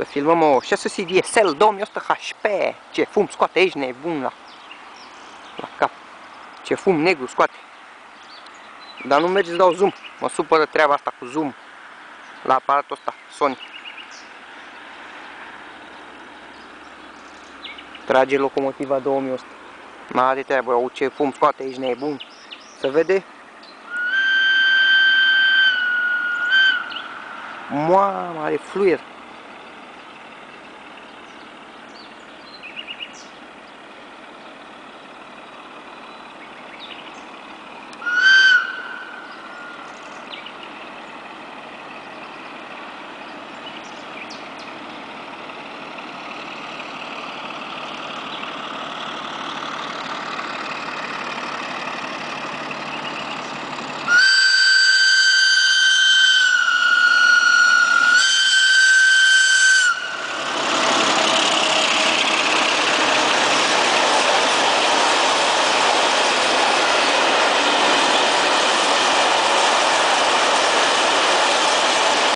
Să filmăm o 600 DSL 2100 HP. Ce fum scoate aici, nebun la, la cap. Ce fum negru scoate. Dar nu merge să dau zoom. Mă supără treaba asta cu zoom la aparatul ăsta, Sony. Trage locomotiva 2100. Mai de treabă, au ce fum scoate aici, nebun. Se vede? Mamă, are fluier.